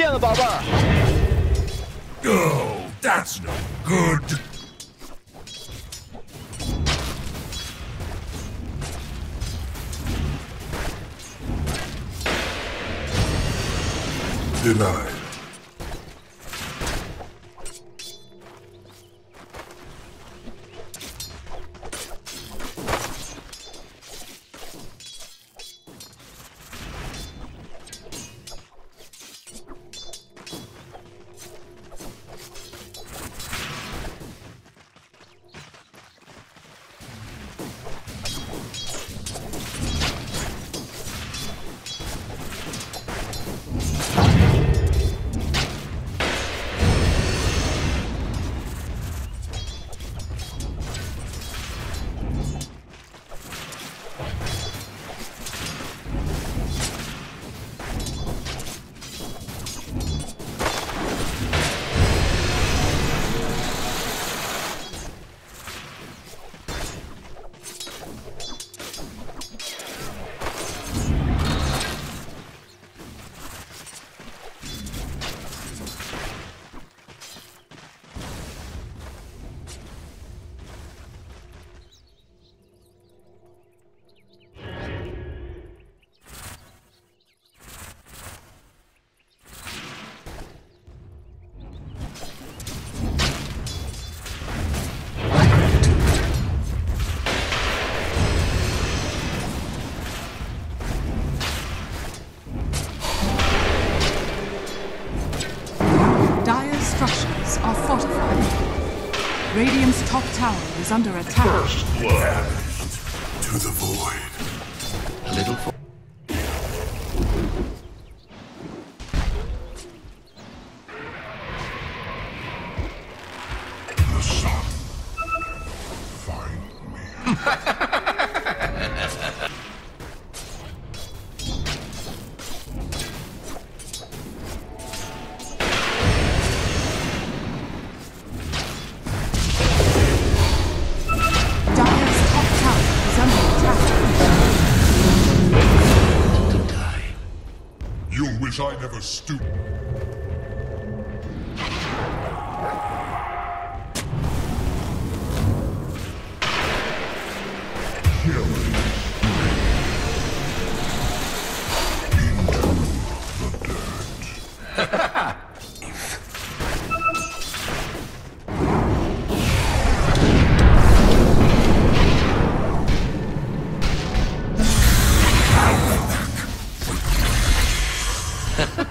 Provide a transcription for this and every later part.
再见了，宝贝儿。 Oh, that's no good. Denied. Is under attack. To the void. A little wish I never stooped. Killing.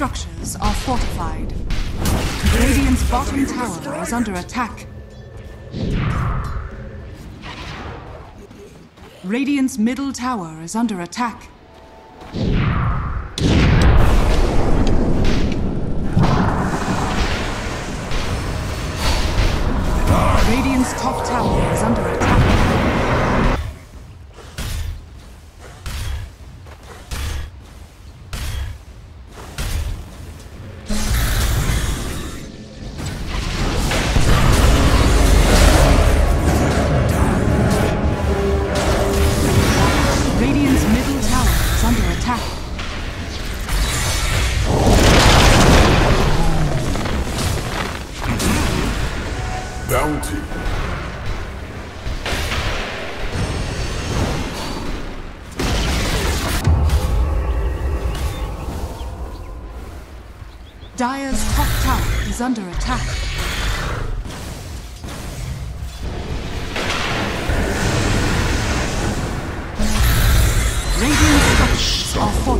Structures are fortified. Radiant's bottom tower is under attack. Radiant's middle tower is under attack. Radiant's top tower is under attack. bounty. Dire's top tower is under attack. Radiant structures are.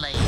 Sharpen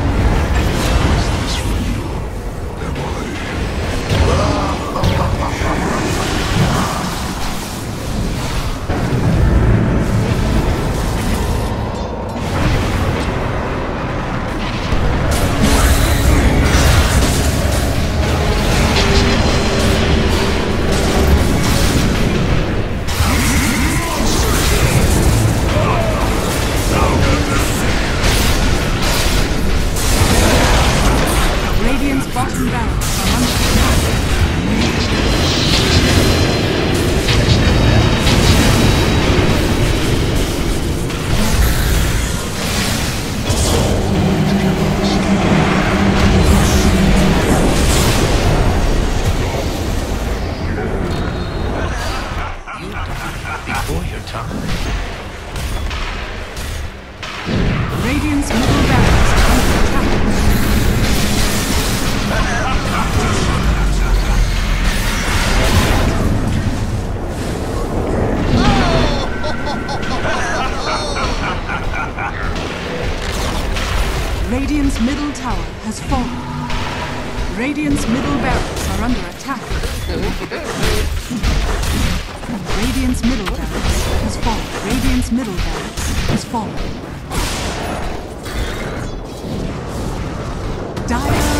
Radiant's middle barracks has fallen. Radiant's middle barracks has fallen. Dire.